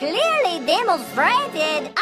clearly demonstrated.